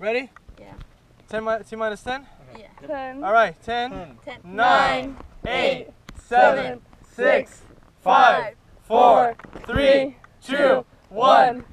Ready? Yeah. 10 mi- T minus 10? Yeah. Ten. All right, 10, Ten. Nine. 8, 7, six, 5, 4, 3, 2, 1.